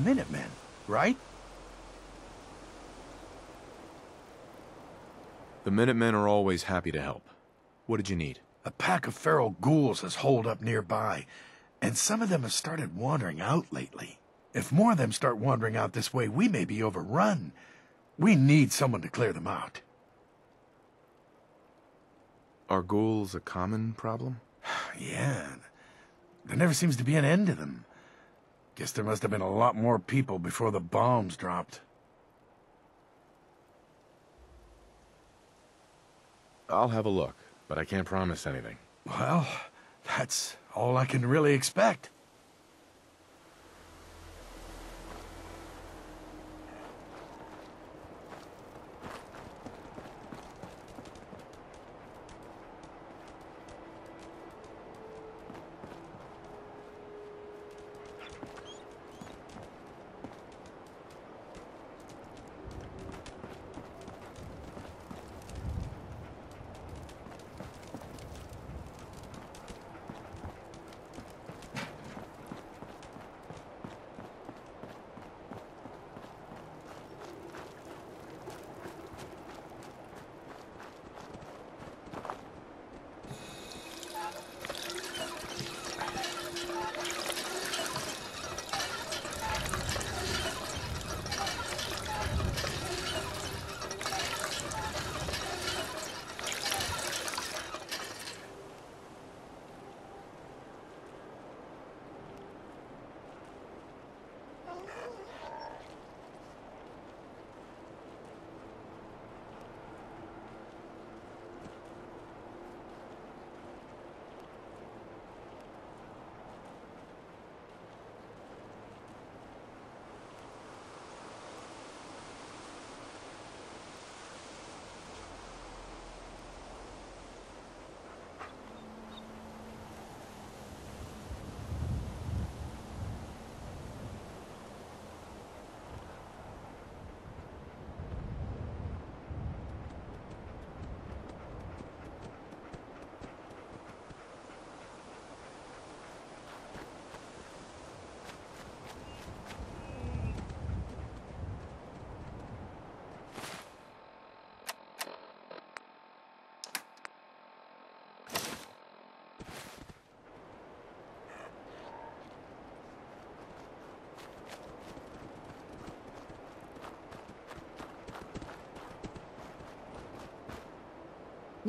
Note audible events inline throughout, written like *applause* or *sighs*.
Minutemen, right? The Minutemen are always happy to help. What did you need? A pack of feral ghouls has holed up nearby, and some of them have started wandering out lately. If more of them start wandering out this way, we may be overrun. We need someone to clear them out. Are ghouls a common problem? *sighs* yeah. There never seems to be an end to them. Guess there must have been a lot more people before the bombs dropped. I'll have a look, but I can't promise anything. Well, that's all I can really expect.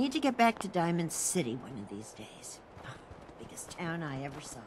Need to get back to Diamond City one of these days. Biggest town I ever saw.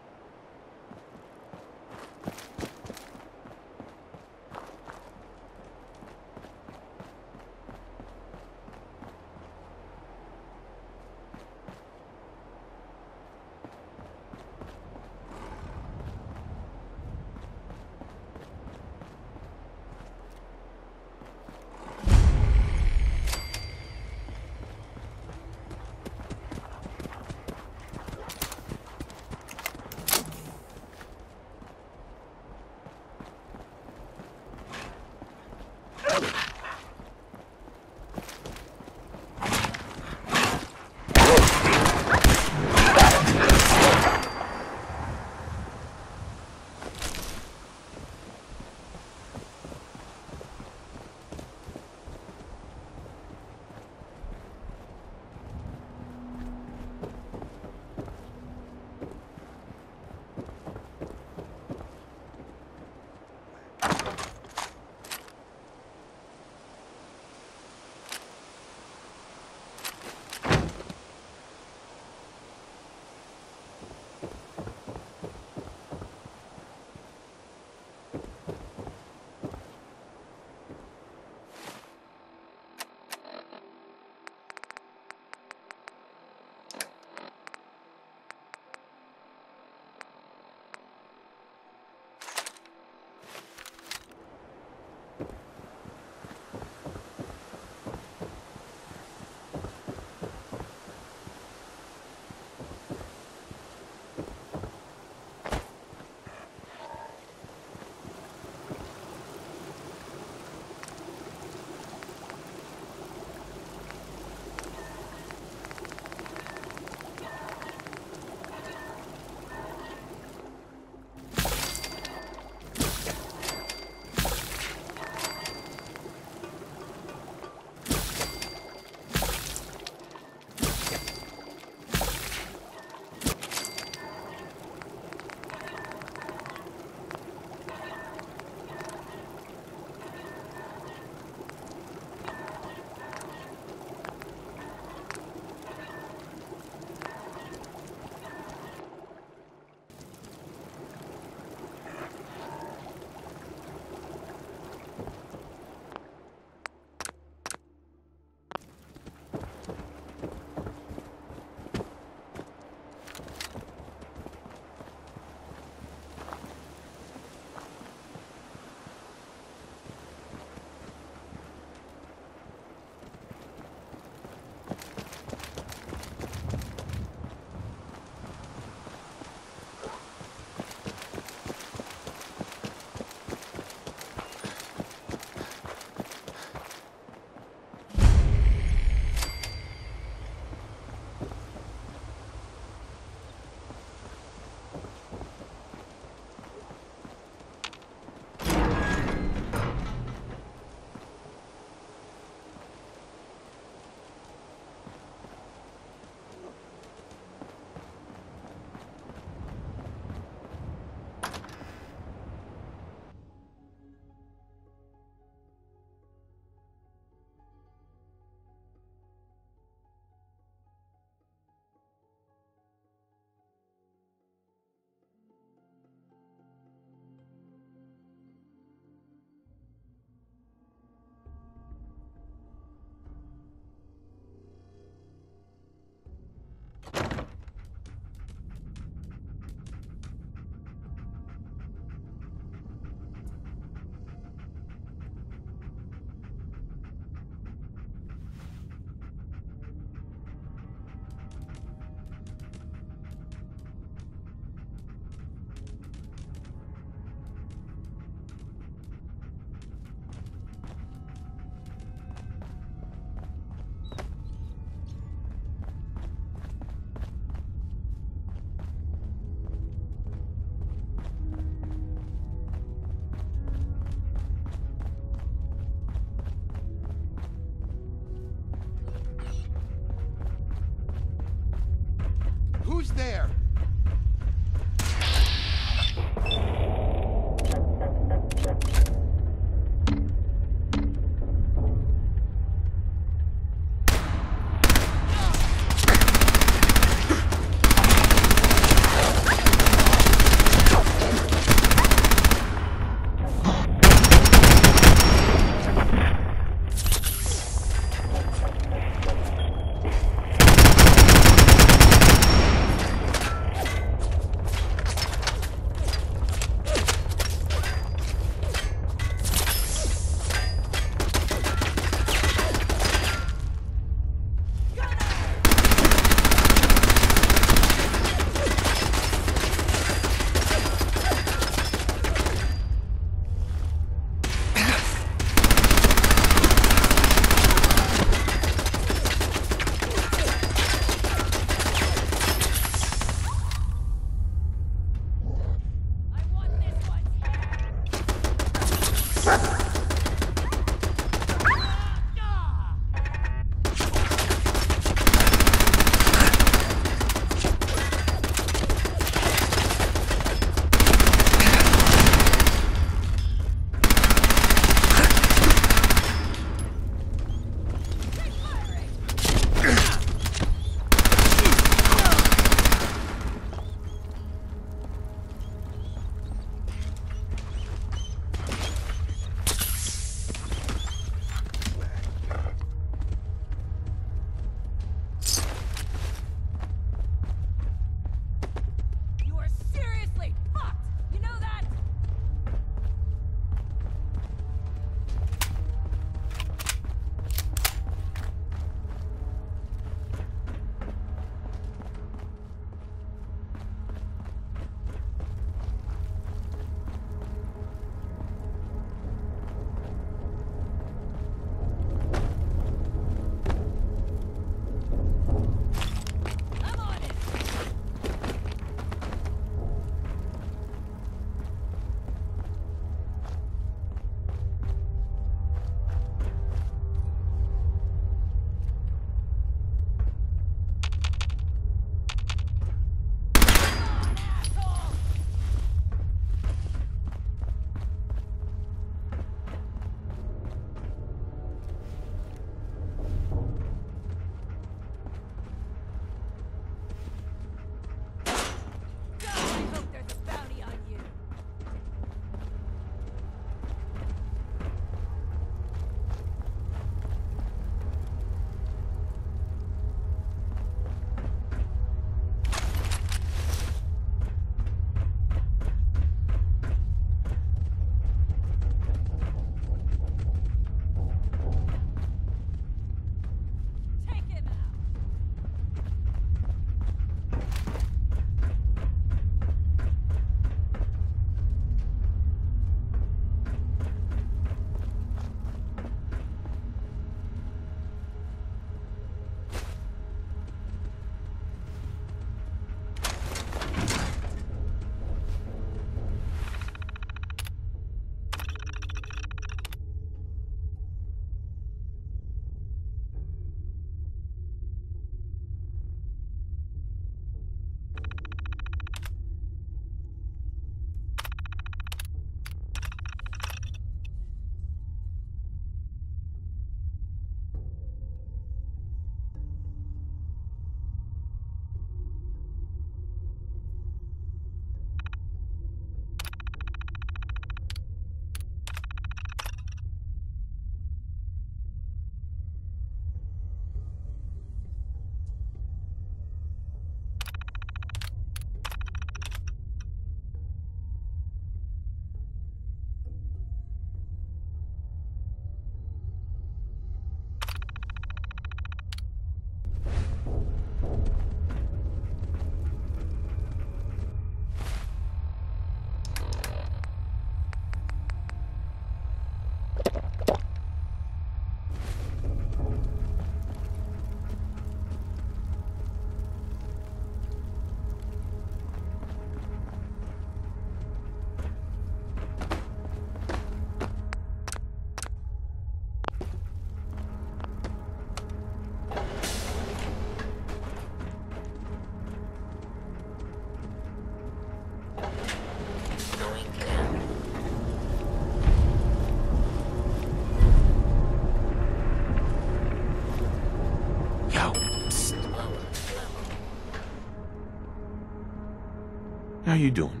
You doing,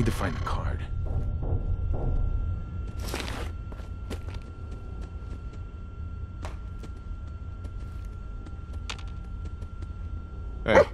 Need to find the card. Hey.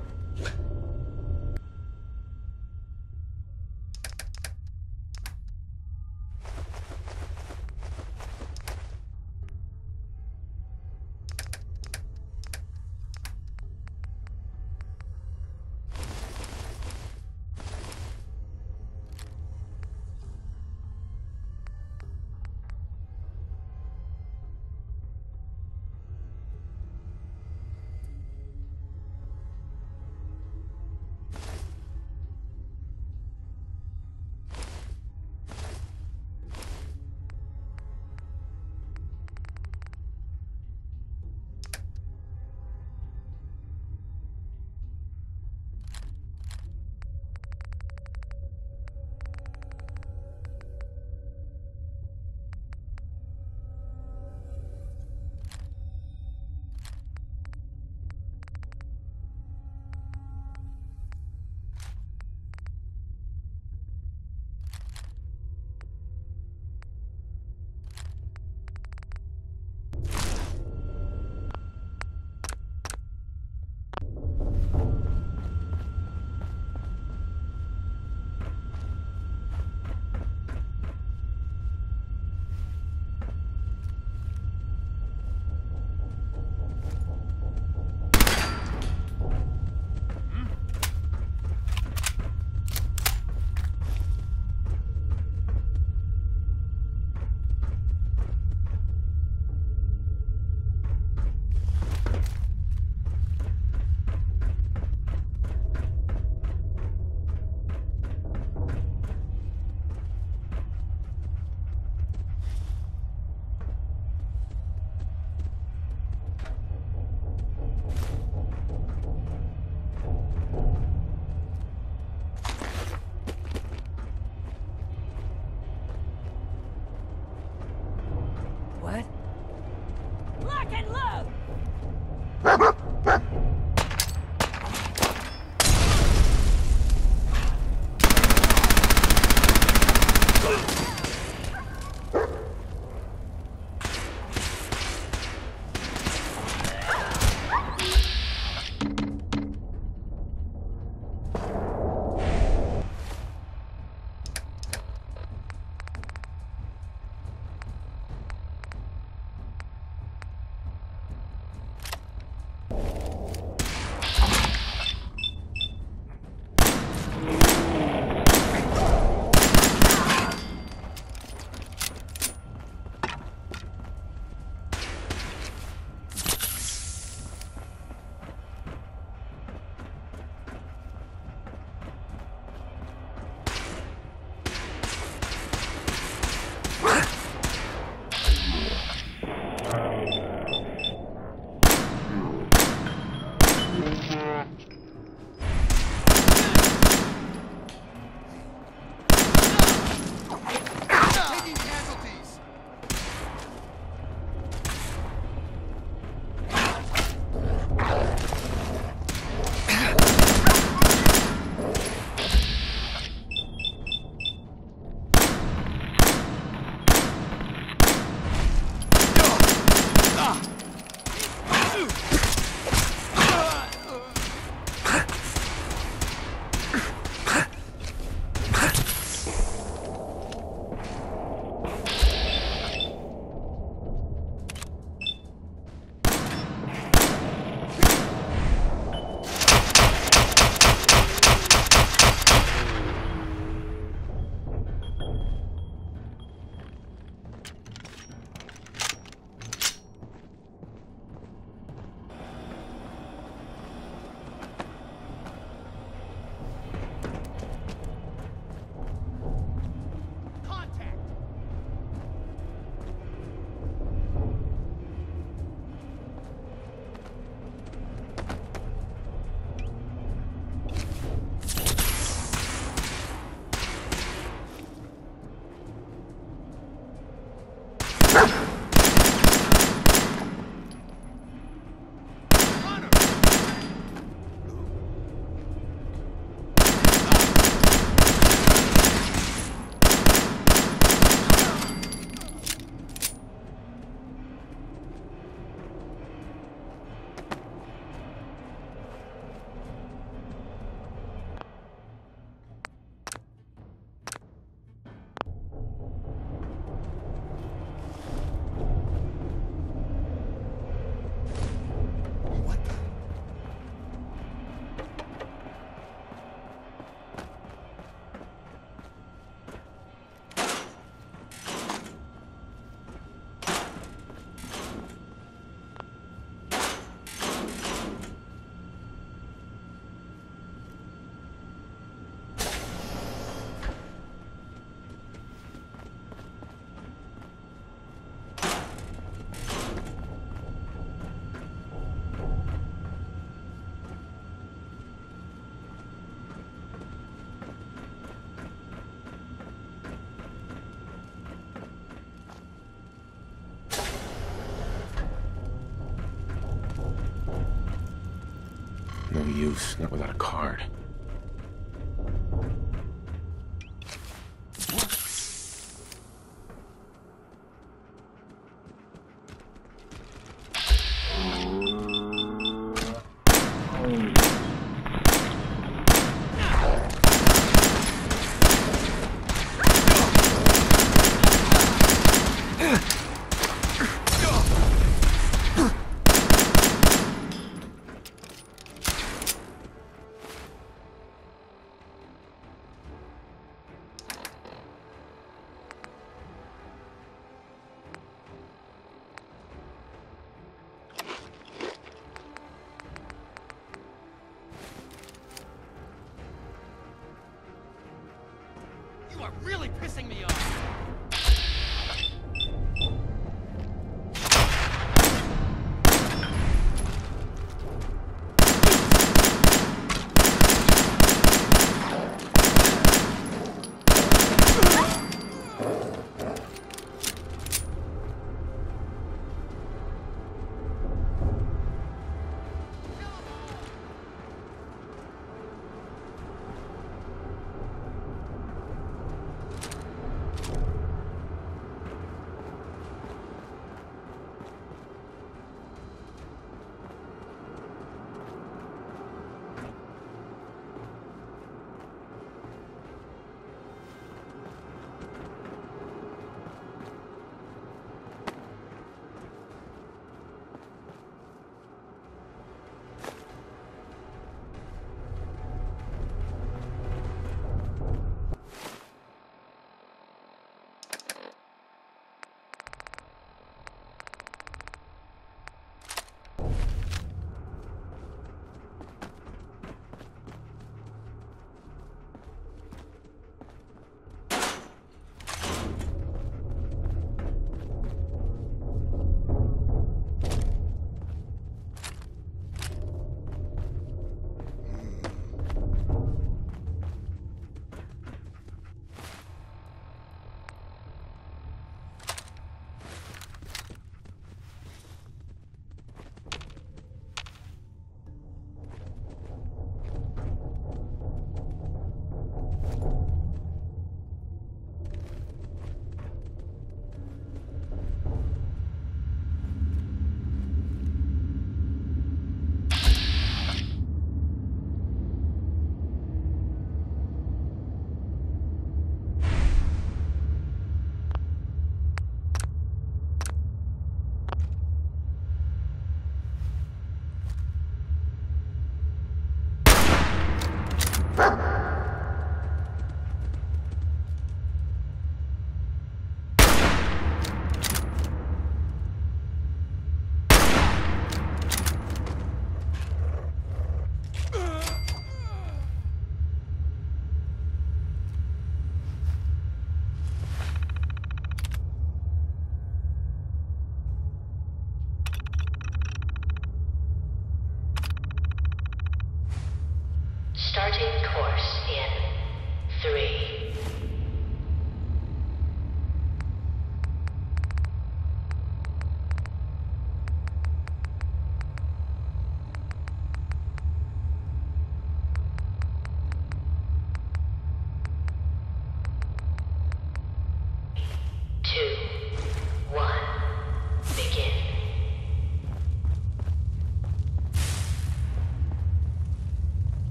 Not without a card.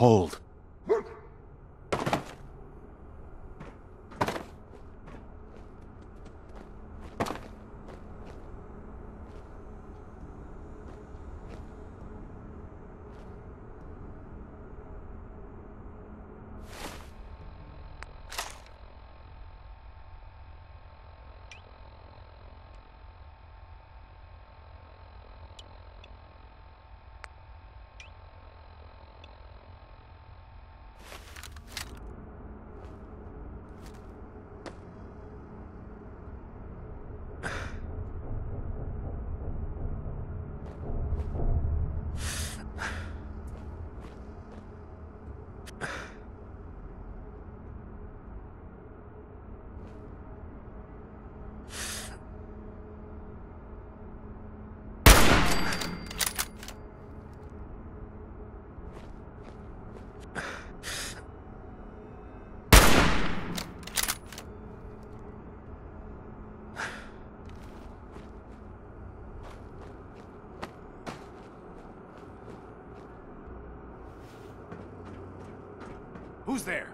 Hold. Who's there?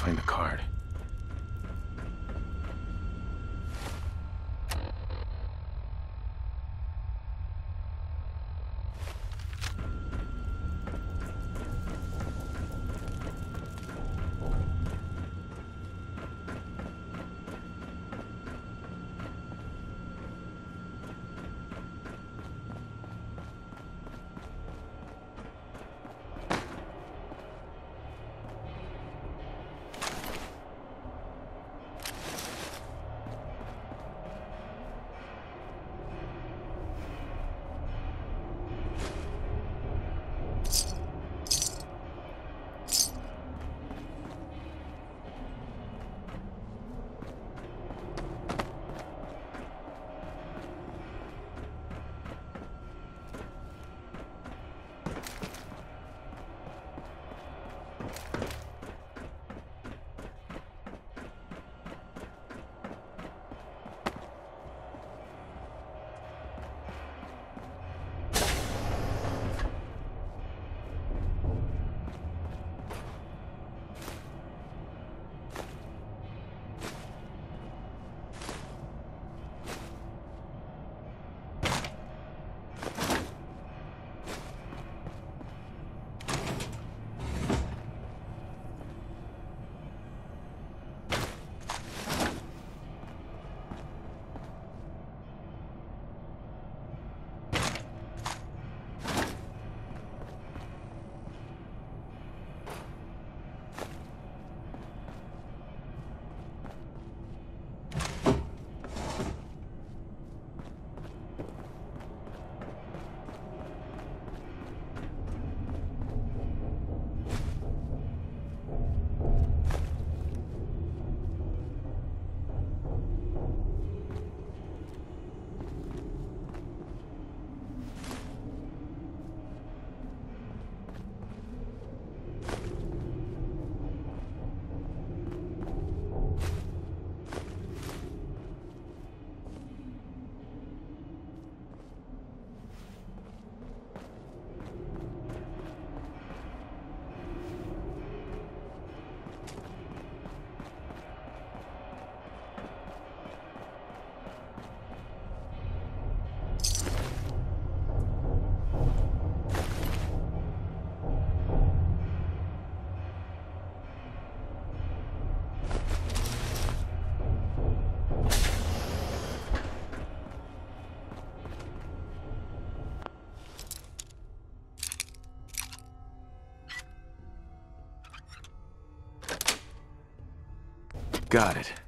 Find the card. Got it.